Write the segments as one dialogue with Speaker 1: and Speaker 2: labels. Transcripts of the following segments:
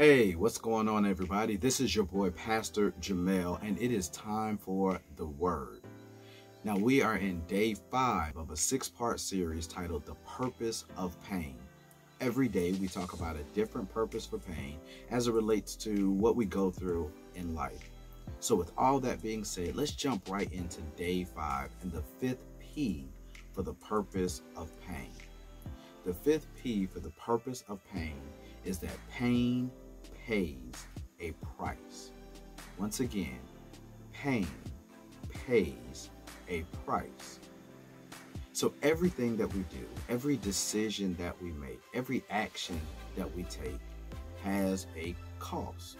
Speaker 1: Hey, what's going on, everybody? This is your boy, Pastor Jemel, and it is time for the Word. Now, we are in day five of a six part series titled The Purpose of Pain. Every day, we talk about a different purpose for pain as it relates to what we go through in life. So, with all that being said, let's jump right into day five and the fifth P for the purpose of pain. The fifth P for the purpose of pain is that pain pays a price. Once again, pain pays a price. So everything that we do, every decision that we make, every action that we take has a cost.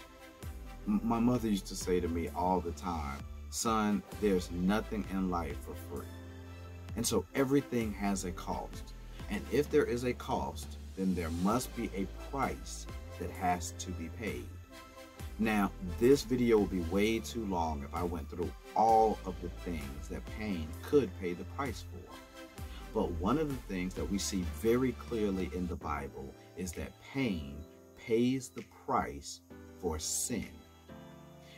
Speaker 1: M- my mother used to say to me all the time, son, there's nothing in life for free. And so everything has a cost. And if there is a cost, then there must be a price that has to be paid. Now, this video will be way too long if I went through all of the things that pain could pay the price for. But one of the things that we see very clearly in the Bible is that pain pays the price for sin.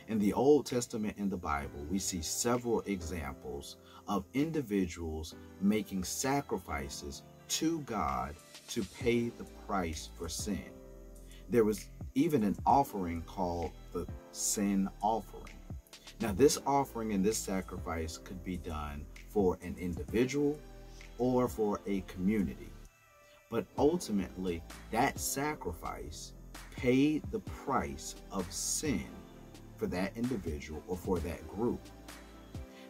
Speaker 1: In the Old Testament in the Bible, we see several examples of individuals making sacrifices to God to pay the price for sin. There was even an offering called the sin offering. Now, this offering and this sacrifice could be done for an individual or for a community. But ultimately, that sacrifice paid the price of sin for that individual or for that group.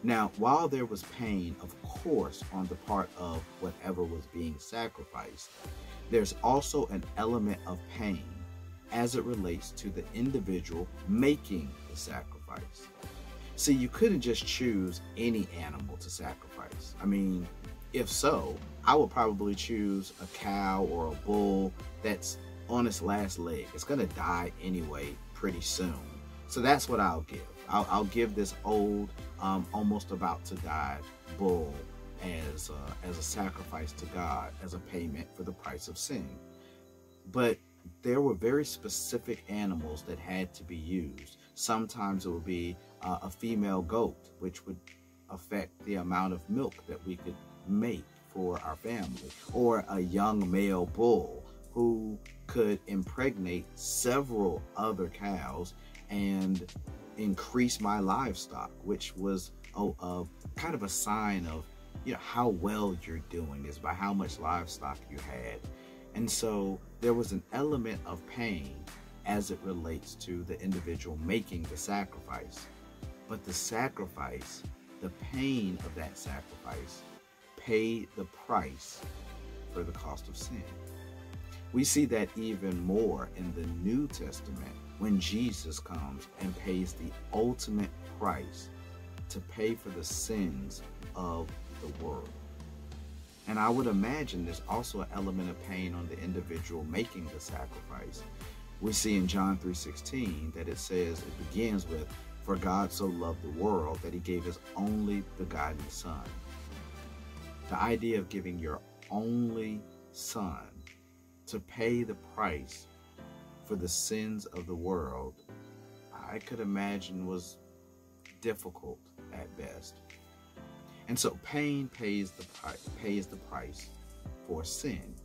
Speaker 1: Now, while there was pain, of course, on the part of whatever was being sacrificed, there's also an element of pain as it relates to the individual making the sacrifice. See, you couldn't just choose any animal to sacrifice. I mean, if so, I would probably choose a cow or a bull that's on its last leg. It's going to die anyway pretty soon. So that's what I'll give. I'll, I'll give this old, um, almost about to die bull as uh, as a sacrifice to God, as a payment for the price of sin. But there were very specific animals that had to be used. Sometimes it would be uh, a female goat, which would affect the amount of milk that we could make for our family, or a young male bull who could impregnate several other cows and increase my livestock, which was a, a kind of a sign of you know how well you're doing is by how much livestock you had. And so there was an element of pain as it relates to the individual making the sacrifice. But the sacrifice, the pain of that sacrifice, paid the price for the cost of sin. We see that even more in the New Testament when Jesus comes and pays the ultimate price to pay for the sins of the world. And I would imagine there's also an element of pain on the individual making the sacrifice. We see in John 3:16 that it says it begins with for God so loved the world that he gave his only begotten son. The idea of giving your only son to pay the price for the sins of the world, I could imagine was difficult at best. And so pain pays the price, pays the price for sin.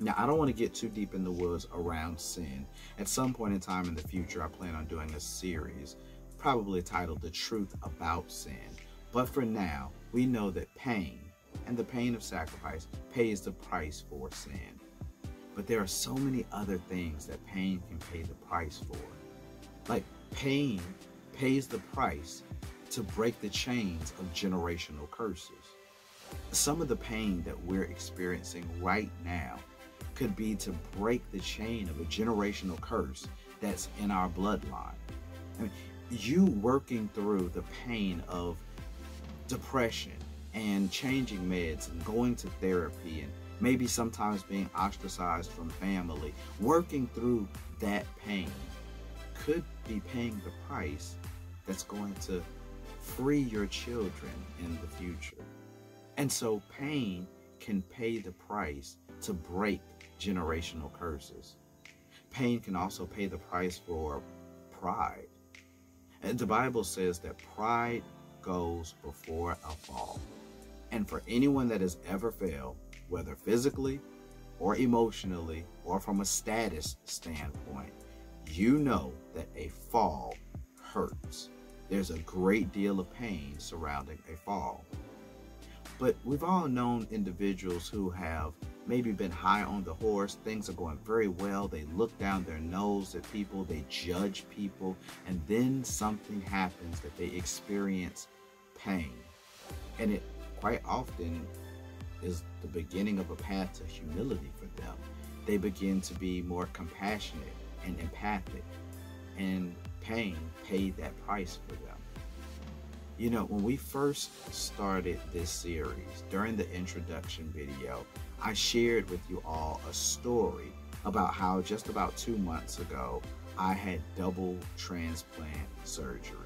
Speaker 1: Now, I don't want to get too deep in the woods around sin. At some point in time in the future, I plan on doing a series, probably titled The Truth About Sin. But for now, we know that pain and the pain of sacrifice pays the price for sin. But there are so many other things that pain can pay the price for. Like pain pays the price to break the chains of generational curses. Some of the pain that we're experiencing right now could be to break the chain of a generational curse that's in our bloodline. I mean, you working through the pain of depression and changing meds and going to therapy and maybe sometimes being ostracized from family, working through that pain could be paying the price that's going to free your children in the future. And so pain can pay the price to break generational curses. Pain can also pay the price for pride. And the Bible says that pride goes before a fall. And for anyone that has ever failed, whether physically or emotionally or from a status standpoint, you know that a fall hurts. There's a great deal of pain surrounding a fall. But we've all known individuals who have maybe been high on the horse, things are going very well, they look down their nose at people, they judge people, and then something happens that they experience pain. And it quite often is the beginning of a path to humility for them. They begin to be more compassionate and empathic, and pain paid that price for them. You know, when we first started this series, during the introduction video, I shared with you all a story about how just about two months ago, I had double transplant surgery.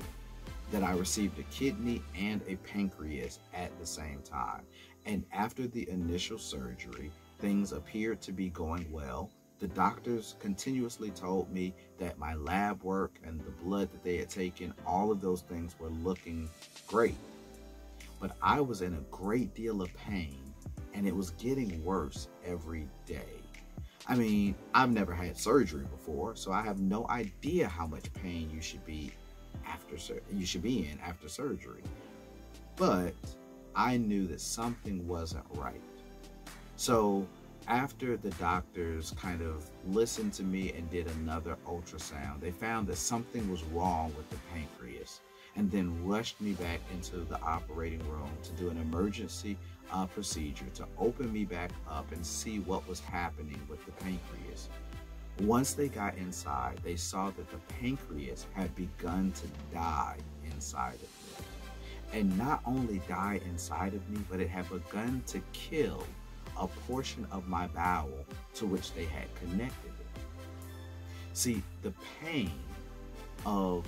Speaker 1: That I received a kidney and a pancreas at the same time. And after the initial surgery, things appeared to be going well. The doctors continuously told me that my lab work and the blood that they had taken, all of those things were looking great. But I was in a great deal of pain and it was getting worse every day. I mean, I've never had surgery before, so I have no idea how much pain you should be after you should be in after surgery. But I knew that something wasn't right. So after the doctors kind of listened to me and did another ultrasound, they found that something was wrong with the pancreas and then rushed me back into the operating room to do an emergency uh, procedure to open me back up and see what was happening with the pancreas. Once they got inside, they saw that the pancreas had begun to die inside of me. And not only die inside of me, but it had begun to kill a portion of my bowel to which they had connected it. See, the pain of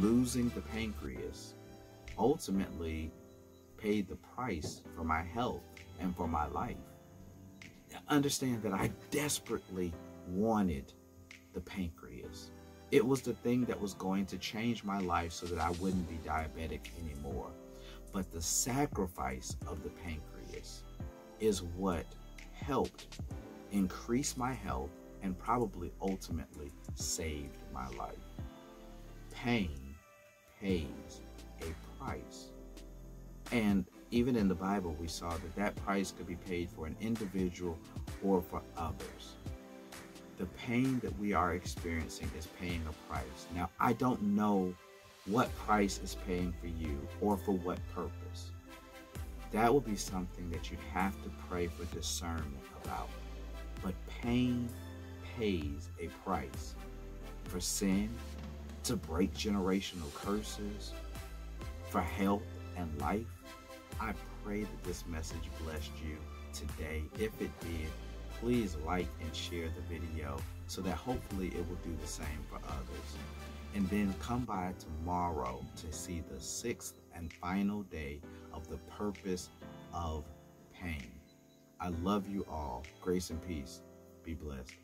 Speaker 1: losing the pancreas ultimately paid the price for my health and for my life. Understand that I desperately wanted the pancreas. It was the thing that was going to change my life so that I wouldn't be diabetic anymore. But the sacrifice of the pancreas is what helped increase my health and probably ultimately saved my life. Pain pays a price. And even in the Bible, we saw that that price could be paid for an individual or for others. The pain that we are experiencing is paying a price. Now, I don't know what price is paying for you or for what purpose that will be something that you'd have to pray for discernment about. But pain pays a price for sin, to break generational curses, for health and life. I pray that this message blessed you today. If it did, please like and share the video so that hopefully it will do the same for others. And then come by tomorrow to see the sixth and final day of the purpose of pain. I love you all. Grace and peace. Be blessed.